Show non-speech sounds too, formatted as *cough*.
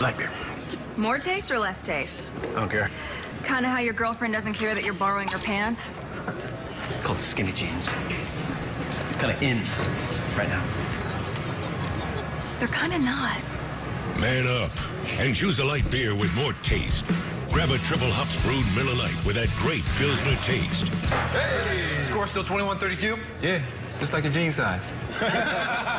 Light beer. More taste or less taste? I don't care. Kind of how your girlfriend doesn't care that you're borrowing her pants? Called skinny jeans. Kind of in right now. They're kind of not. Man up and choose a light beer with more taste. Grab a triple hops brewed Miller Lite with that great Pilsner taste. Hey! Score still 21-32? Yeah, just like a jean size. *laughs*